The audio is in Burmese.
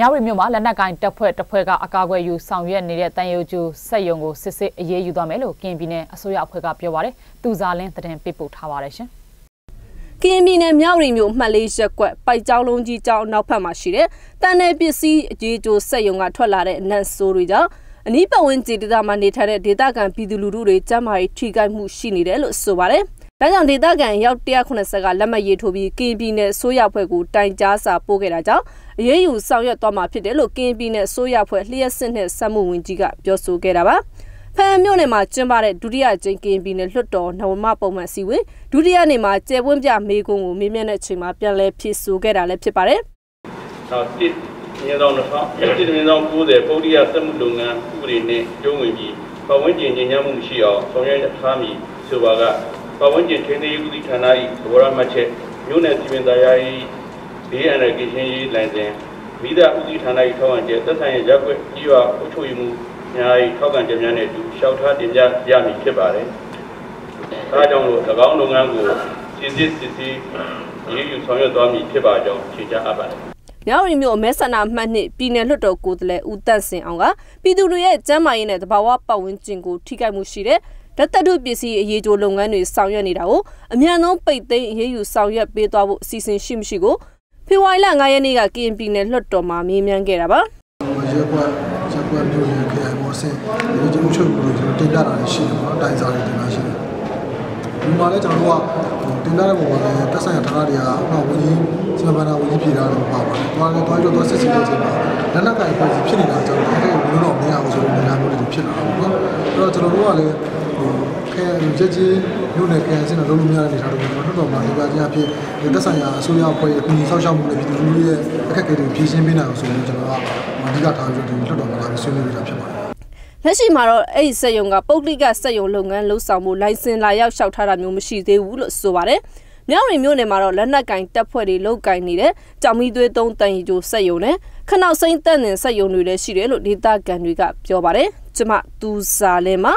မြောက်ရီမြို့မှာလက်နက်ကင်တပ်ဖွဲ့တပ်ဖွဲ့ကအကာအကွယ်ယူဆောင်ရွက်နေတဲ့တန်ရုပ်ကျူစက်ယုံကိုစစ်စစ်အရေးယူသွားမယ်လို့ကင်ပြည်နယ်အစိုးရအဖွဲ့ကပြောပါတယ်။သူစားလင်းသတင်းပေးပို့ထားပါတယ်ရှင်။ကင်းပြည်နယ်မြောက်ရီမြို့မှတ်လေးရက်ကွက်ပိုက်ကျောင်းလုံးကြီးကျောင်းနောက်ဖက်မှာရှိတဲ့တန်နယ်ပစ္စည်းအကြီးကျိုးစက်ယုံကထွက်လာတဲ့အနက်ဆိုးတွေကြောင့်အနီးပတ်ဝန်းကျင်ဒေသမှာနေထိုင်တဲ့ဒေသခံပြည်သူလူထုတွေကျန်းမာရေးထိခိုက်မှုရှိနေတယ်လို့ဆိုပါတယ်။ ဒါကြောင့်ဒေသခံရောက်190ကလက်မှတ်ရေးထိုးပြီးကင်းပြည်နယ်ဆိုးရဖွဲ့ကိုတိုင်ကြားစာပို့ခဲ့တာကြောင့်အရေးယူဆောင်ရွက်သွားမှာဖြစ်တယ်လို့ကင်းပြည်နယ်ဆိုးရဖွဲ့လျှက်စစ်နဲ့စက်မှုဝင်ကြီးကပြောဆိုခဲ့တာပါဖန်မြို့နယ်မှာကျင်းပတဲ့ဒုတိယကျင်းကင်းပြည်နယ်လွှတ်တော်နဝမပုံမှန်စီဝင်ဒုတိယနေ့မှာကျယ်ပွင့်ပြမေကွန်းကိုမေးမြန်းတဲ့အချိန်မှာပြန်လည်ဖြည့်ဆို့ခဲ့တာလည်းဖြစ်ပါတယ်။နောက်တစ်မြေတော်2000တစ်မြေတော်90ပုဒ်ရိယစက်မှုလုပ်ငန်းဥပဒေနဲ့ကျုံးဝင်ပြီးပတ်ဝန်းကျင်ညဉ့်ညမ်းမှုရှိအောင်ဆောင်ရွက်ထားမည်ဆိုပါက ပတ်ဝန်းကျင်ထိန်းသိမ်းရေးဦးစီးဌာန၏သဘောထားမှတ်ချက်မြို့နယ်စီမံသားရေးဘေးအန္တရာယ်ကင်းရှင်းရေးလိုင်စင်မိသားဦးစီးဌာန၏ထောက်ခံချက်သက်ဆိုင်ရာရပ်ကွက်ကြီးရွာအုပ်ချုပ်ရေးမှုများ၏ထောက်ခံချက်များနဲ့အတူလျှောက်ထားတင်ပြရမည်ဖြစ်ပါတယ်။ဒါကြောင့်လို့၎င်းလုပ်ငန်းကိုစစ်စစ်စစ်စစ်ရေးယူဆောင်ရွက်သွားမည်ဖြစ်ပါကြောင်းရှင်းချအပ်ပါတယ်။ မြောက်ရီမြို့အမဲဆန္ဒမှတ်နှစ်ပြည်နယ်လွှတ်တော်ကိုယ်စားလှယ်ဦးတန့်စင်အောင်ကပြည်သူတွေရဲ့ကျန်းမာရေးနဲ့တဘာဝပတ်ဝန်းကျင်ကိုထိခိုက်မှုရှိတဲ့ဓာတ်သတ္တုပစ္စည်းအရေးကြိုးလုပ်ငန်းတွေဆောင်ရွက်နေတာကိုအမြန်ဆုံးပိတ်သိမ်းအရေးယူဆောင်ရွက်ပေးသွားဖို့အစီအစဉ်ရှိမရှိကိုဖေဖော်ဝါရီလ9ရက်နေ့က KNP နဲ့လွှတ်တော်မှာမေးမြန်းခဲ့တာပါ။ရက်ကွက်ရက်ကွက်မျိုးရခရိုင်မော်စင်ဒီကျွန်တော်ချုပ်လို့ကျွန်တော်တင်ပြတာရှိတယ်နော်တိုင်စာတွေတင်တာရှိတယ်။ဒီမှာလည်းကျွန်တော်တို့ကတင်ပြတဲ့ပုံမှာလည်းတက်ဆိုင်ရာဌာနတွေကနောက်ဝင်းကြီး စမဘာနာဝင်းကြီးပြည်တာတော့ပါပါတယ်။သွားလည်းသွားကြတော့ဆက်စစ်နေချိန်မှာလက်နက်ကင်ဖွဲ့ဖြစ်နေတာကြောင့်အဲ့ဒါကိုဘယ်လိုတော့မရအောင်ဆိုတဲ့နေရာမျိုးတွေဖြစ်လာတာပေါ့နော်။အဲ့တော့ကျွန်တော်တို့ကလည်းခဲရက်ကြီးမြို့နယ်ကန်စင်တော့လုံးလုံးများတဲ့နေထားတော့ကျွန်တော်တို့မှာဒီပါကြီးအဖြစ်သက်ဆိုင်ရာအစိုးရအဖွဲ့ရဲ့ပြည်ဆောက်ရှောက်မှုနဲ့ပြည်သူလူထုရဲ့အခက်အခဲတွေကိုဖြေရှင်းပေးနိုင်အောင်ဆိုရင်ကျွန်တော်ကအဓိကထားပြီးတော့ဒီလွှတ်တော်မှာလာပြီးဆွေးနွေးနေတာဖြစ်ပါတယ်လက်ရှိမှာတော့အဲ့ဒီစက်ယုံကပုတ်လိကစက်ယုံလုပ်ငန်းလှုပ်ဆောင်မှုလိုင်စင်လာရောက်လျှောက်ထားတာမျိုးမရှိသေးဘူးလို့ဆိုပါတယ်။ မြောက်ရီမြို့နယ်မှာတော့လက်နက်ကင်တပ်ဖွဲ့တွေလုတ်ကင်နေတဲ့ကြောင်မီသွေးသုံးတန်ရီကျိုစက်ယုံနဲ့ခနောက်စိမ့်တက်နေစက်ယုံတွေလည်းရှိတယ်လို့ဒေသခံတွေကပြောပါတယ်။ကျမသူစာလဲမှာ